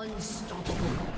Unstoppable.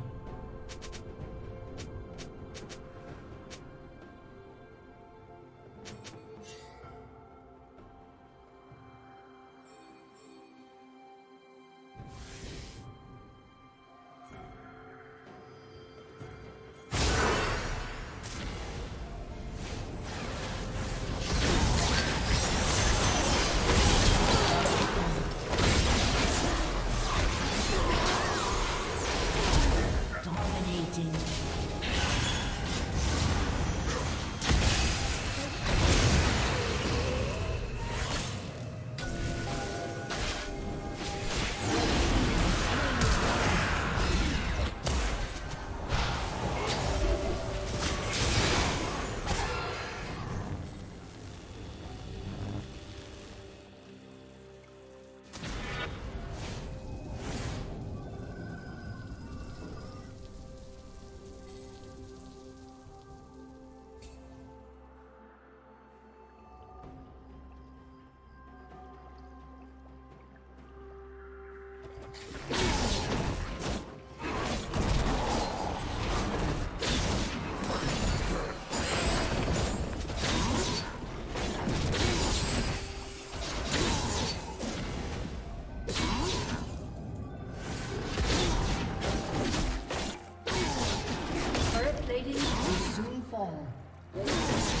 you